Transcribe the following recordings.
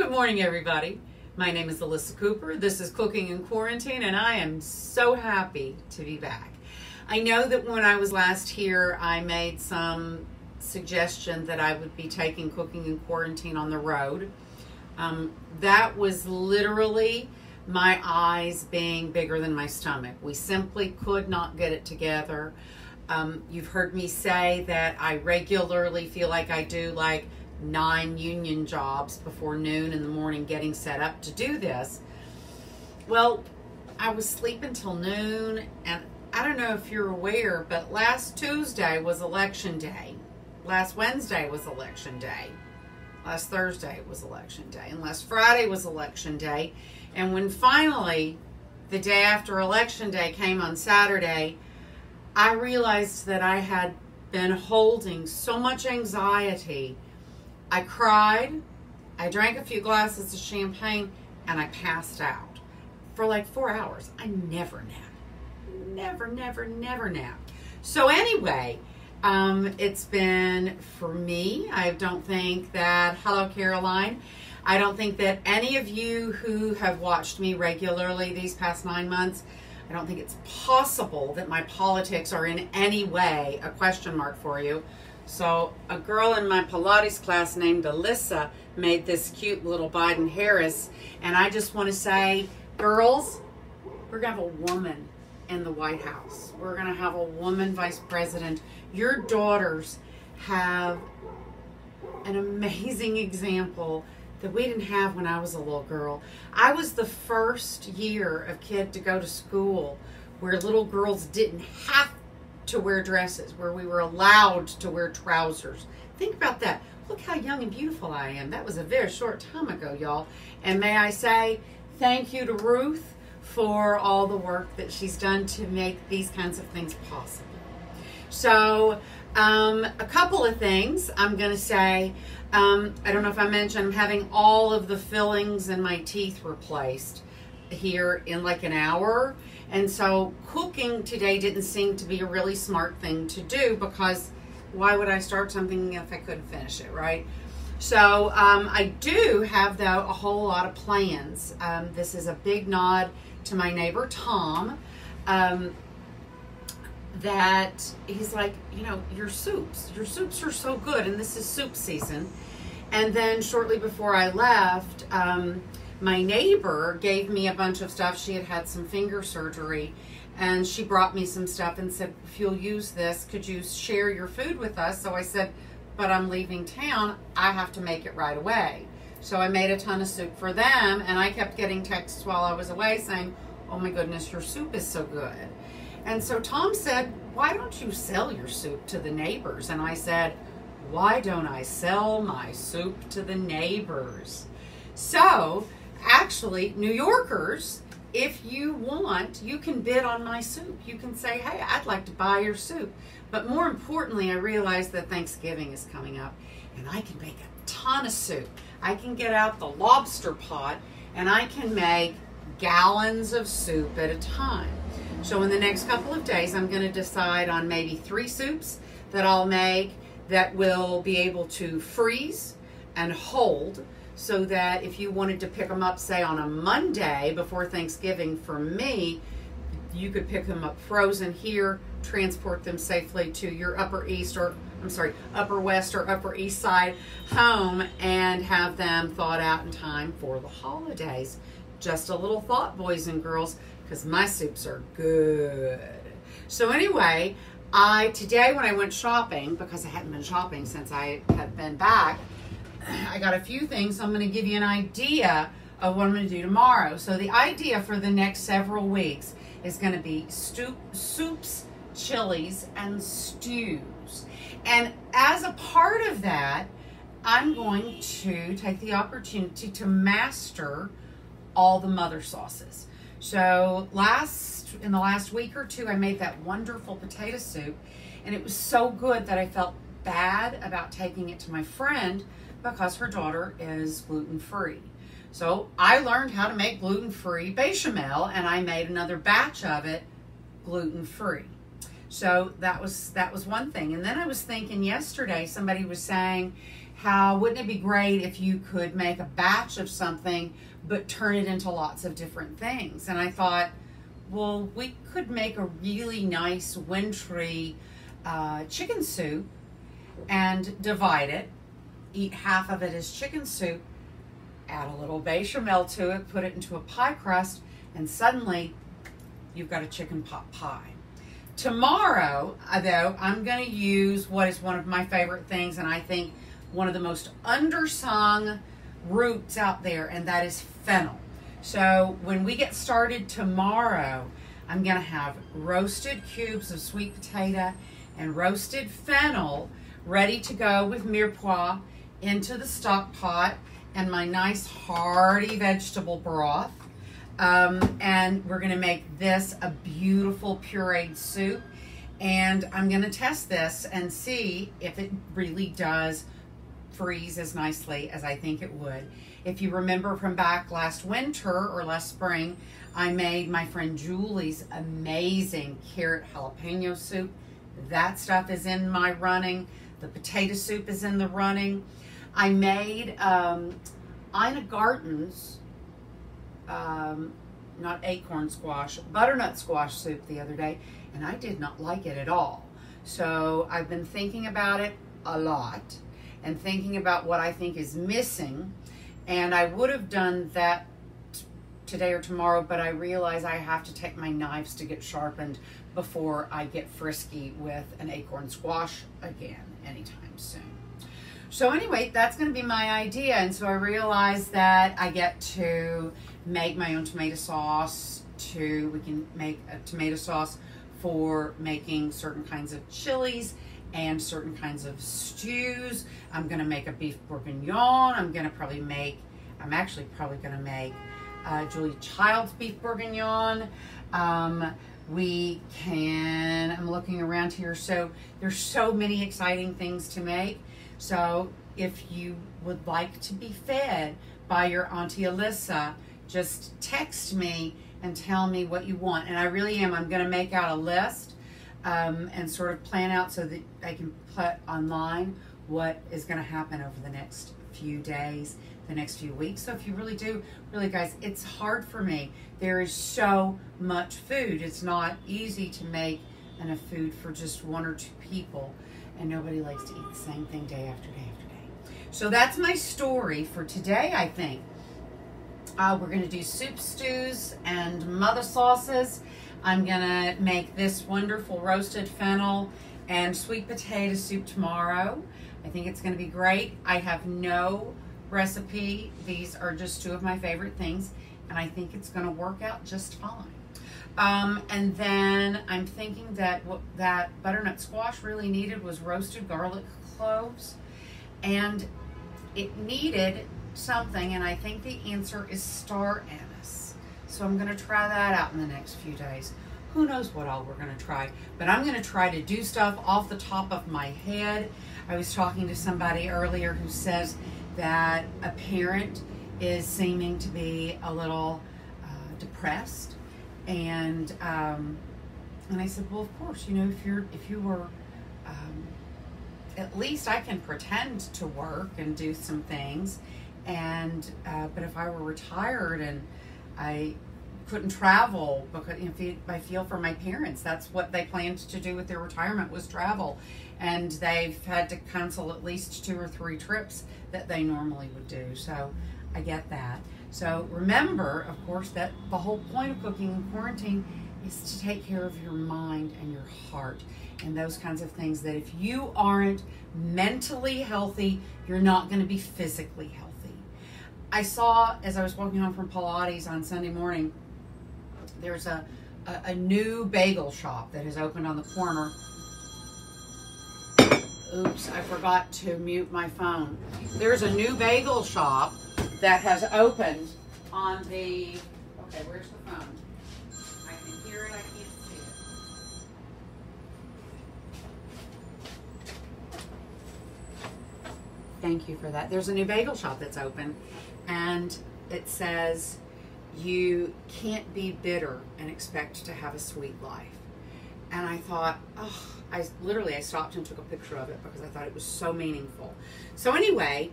Good morning, everybody. My name is Ellisa Cooper. This is Cooking in Quarantine, and I am so happy to be back. I know that when I was last here, I made some suggestion that I would be taking Cooking in Quarantine on the road. Um, that was literally my eyes being bigger than my stomach. We simply could not get it together. Um, you've heard me say that I regularly feel like I do like nine union jobs before noon in the morning getting set up to do this. Well, I was sleeping till noon, and I don't know if you're aware, but last Tuesday was election day. Last Wednesday was election day. Last Thursday was election day. And last Friday was election day. And when finally the day after election day came on Saturday, I realized that I had been holding so much anxiety I cried, I drank a few glasses of champagne, and I passed out for like four hours. I never nap. Never, never, never nap. So, anyway, um, it's been for me. I don't think that, hello, Caroline. I don't think that any of you who have watched me regularly these past nine months, I don't think it's possible that my politics are in any way a question mark for you. So a girl in my Pilates class named Alyssa made this cute little Biden Harris. And I just want to say, girls, we're going to have a woman in the White House. We're going to have a woman vice president. Your daughters have an amazing example that we didn't have when I was a little girl. I was the first year of kid to go to school where little girls didn't have to wear dresses, where we were allowed to wear trousers. Think about that. Look how young and beautiful I am. That was a very short time ago, y'all. And may I say thank you to Ruth for all the work that she's done to make these kinds of things possible. So, um, a couple of things I'm going to say. Um, I don't know if I mentioned, I'm having all of the fillings in my teeth replaced here in like an hour. And so cooking today didn't seem to be a really smart thing to do because why would I start something if I couldn't finish it, right? So um, I do have, though, a whole lot of plans. Um, this is a big nod to my neighbor, Tom, um, that he's like, you know, your soups, your soups are so good, and this is soup season. And then shortly before I left, um, my neighbor gave me a bunch of stuff. She had had some finger surgery and she brought me some stuff and said, if you'll use this, could you share your food with us? So I said, but I'm leaving town. I have to make it right away. So I made a ton of soup for them and I kept getting texts while I was away saying, oh my goodness, your soup is so good. And so Tom said, why don't you sell your soup to the neighbors? And I said, why don't I sell my soup to the neighbors? So actually, New Yorkers, if you want, you can bid on my soup. You can say, hey, I'd like to buy your soup. But more importantly, I realize that Thanksgiving is coming up and I can make a ton of soup. I can get out the lobster pot and I can make gallons of soup at a time. So in the next couple of days, I'm going to decide on maybe three soups that I'll make that will be able to freeze and hold so that if you wanted to pick them up, say on a Monday before Thanksgiving, for me, you could pick them up frozen here, transport them safely to your Upper East or I'm sorry, Upper West or Upper East Side home and have them thawed out in time for the holidays. Just a little thought, boys and girls, because my soups are good. So anyway, I today when I went shopping, because I hadn't been shopping since I had been back, I got a few things. I'm going to give you an idea of what I'm going to do tomorrow. So the idea for the next several weeks is going to be soups, chilies, and stews. And as a part of that, I'm going to take the opportunity to master all the mother sauces. So last in the last week or two, I made that wonderful potato soup, and it was so good that I felt bad about taking it to my friend because her daughter is gluten free. So I learned how to make gluten free bechamel and I made another batch of it gluten free. So that was that was one thing. And then I was thinking yesterday somebody was saying how wouldn't it be great if you could make a batch of something but turn it into lots of different things? And I thought, well, we could make a really nice wintry uh, chicken soup and divide it. Eat half of it as chicken soup, add a little bechamel to it, put it into a pie crust, and suddenly you've got a chicken pot pie. Tomorrow, uh, though, I'm going to use what is one of my favorite things, and I think one of the most undersung roots out there, and that is fennel. So when we get started tomorrow, I'm going to have roasted cubes of sweet potato and roasted fennel ready to go with mirepoix into the stock pot and my nice hearty vegetable broth. Um, and we're going to make this a beautiful pureed soup. And I'm going to test this and see if it really does freeze as nicely as I think it would. If you remember from back last winter or last spring, I made my friend Julie's amazing carrot jalapeno soup. That stuff is in my running. The potato soup is in the running. I made um, Ina Garten's, um, not acorn squash, butternut squash soup the other day, and I did not like it at all. So I've been thinking about it a lot and thinking about what I think is missing. And I would have done that today or tomorrow, but I realize I have to take my knives to get sharpened before I get frisky with an acorn squash again anytime soon. So anyway, that's going to be my idea. And so I realized that I get to make my own tomato sauce to, we can make a tomato sauce for making certain kinds of chilies and certain kinds of stews. I'm gonna make a beef bourguignon. I'm gonna probably make, I'm actually probably gonna make uh, Julia Child's beef bourguignon. Um, we can, I'm looking around here, so there's so many exciting things to make. So if you would like to be fed by your Auntie Ellisa, just text me and tell me what you want. And I really am, I'm gonna make out a list um, and sort of plan out so that I can put online what is going to happen over the next few days, the next few weeks. So if you really do, really guys, it's hard for me. There is so much food. It's not easy to make enough food for just one or two people, and nobody likes to eat the same thing day after day after day. So that's my story for today, I think. Uh, we're going to do soup stews and mother sauces. I'm gonna make this wonderful roasted fennel and sweet potato soup tomorrow. I think it's gonna be great. I have no recipe. These are just two of my favorite things and I think it's gonna work out just fine. Um, and then I'm thinking that what that butternut squash really needed was roasted garlic cloves and it needed something and I think the answer is star anise. So I'm going to try that out in the next few days. Who knows what all we're going to try. But I'm going to try to do stuff off the top of my head. I was talking to somebody earlier who says that a parent is seeming to be a little uh, depressed. And um, and I said, well, of course, you know, if you're if you were um, at least I can pretend to work and do some things. And uh, but if I were retired and I couldn't travel because if I feel for my parents, that's what they planned to do with their retirement was travel, and they've had to cancel at least two or three trips that they normally would do. So I get that. So remember, of course, that the whole point of cooking in quarantine is to take care of your mind and your heart and those kinds of things that if you aren't mentally healthy, you're not going to be physically healthy. I saw as I was walking home from Pilates on Sunday morning, there's a, a, a new bagel shop that has opened on the corner. Oops, I forgot to mute my phone. There's a new bagel shop that has opened on the, okay, where's the phone? I can hear it, I can't see it. Thank you for that. There's a new bagel shop that's open and it says you can't be bitter and expect to have a sweet life. And I thought, oh, I literally I stopped and took a picture of it because I thought it was so meaningful. So anyway,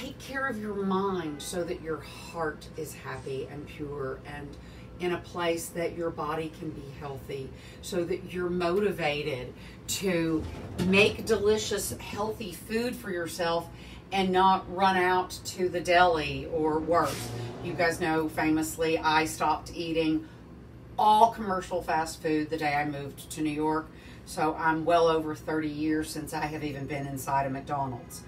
take care of your mind so that your heart is happy and pure and in a place that your body can be healthy so that you're motivated to make delicious healthy food for yourself and not run out to the deli or worse. You guys know famously i stopped eating all commercial fast food the day i moved to new york. So i'm well over 30 years since i have even been inside a mcdonald's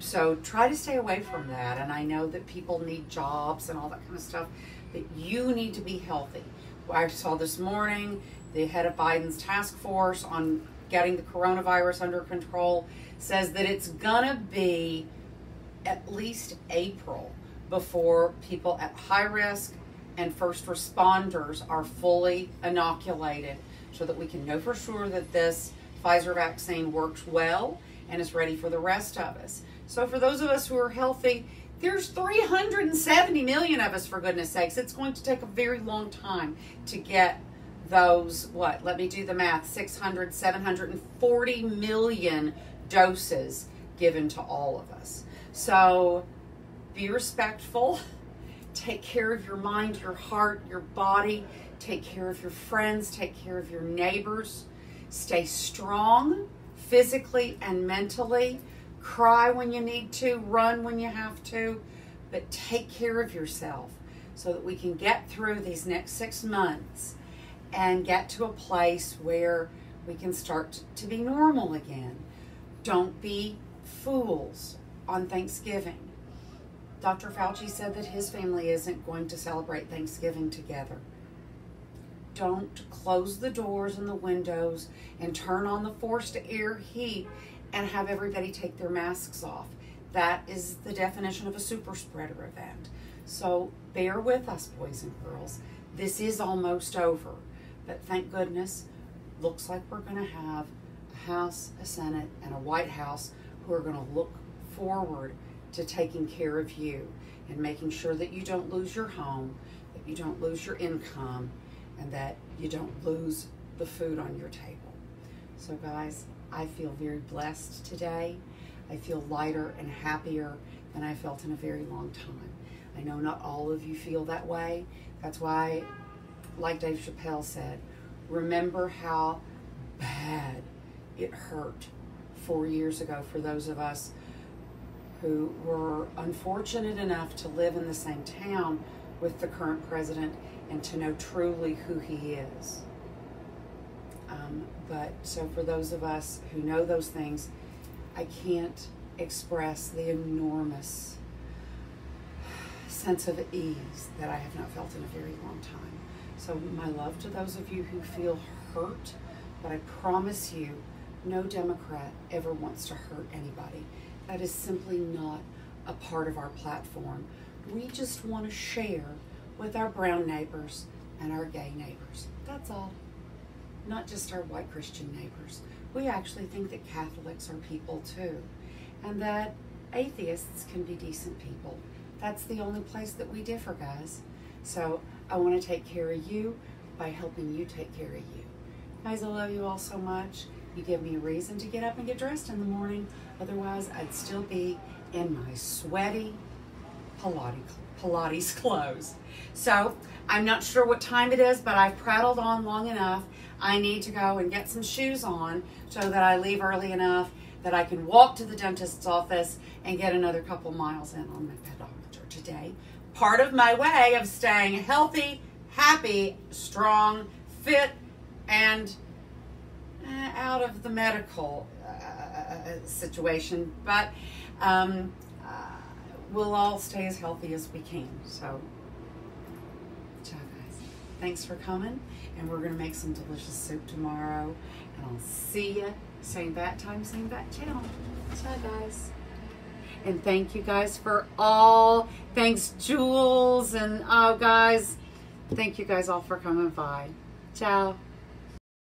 so try to stay away from that and i know that people need jobs and all that kind of stuff but you need to be healthy. I saw this morning the head of Biden's task force on getting the coronavirus under control says that it's gonna be at least April before people at high risk and first responders are fully inoculated so that we can know for sure that this Pfizer vaccine works well and is ready for the rest of us. So, for those of us who are healthy, there's 370 million of us, for goodness sakes. It's going to take a very long time to get those, what, let me do the math, 600, 740 million doses given to all of us. So be respectful. Take care of your mind, your heart, your body. Take care of your friends. Take care of your neighbors. Stay strong physically and mentally cry when you need to, run when you have to, but take care of yourself so that we can get through these next six months and get to a place where we can start to be normal again. Don't be fools on Thanksgiving. Dr. Fauci said that his family isn't going to celebrate Thanksgiving together. Don't close the doors and the windows and turn on the forced air heat and have everybody take their masks off. That is the definition of a super spreader event. So bear with us, boys and girls. This is almost over. But thank goodness, looks like we're going to have a House, a Senate, and a White House who are going to look forward to taking care of you and making sure that you don't lose your home, that you don't lose your income, and that you don't lose the food on your table. So, guys, I feel very blessed today. I feel lighter and happier than I felt in a very long time. I know not all of you feel that way. That's why, like Dave Chappelle said, remember how bad it hurt four years ago for those of us who were unfortunate enough to live in the same town with the current president and to know truly who he is. Um, but so for those of us who know those things, I can't express the enormous sense of ease that I have not felt in a very long time. So my love to those of you who feel hurt, but I promise you, no Democrat ever wants to hurt anybody. That is simply not a part of our platform. We just want to share with our brown neighbors and our gay neighbors. That's all not just our white Christian neighbors. We actually think that Catholics are people too, and that atheists can be decent people. That's the only place that we differ, guys. So I want to take care of you by helping you take care of you. Guys, I love you all so much. You give me a reason to get up and get dressed in the morning. Otherwise, I'd still be in my sweaty Pilates, Pilates clothes. So I'm not sure what time it is, but I've prattled on long enough. I need to go and get some shoes on so that I leave early enough that I can walk to the dentist's office and get another couple miles in on my pedometer today. Part of my way of staying healthy, happy, strong, fit, and uh, out of the medical uh, situation. But um, we'll all stay as healthy as we can. So, ciao, guys. Thanks for coming and we're going to make some delicious soup tomorrow. And I'll see you same bat time, same bat channel. Ciao, guys. And thank you guys for all. Thanks, Jules. And oh, guys, thank you guys all for coming by. Ciao.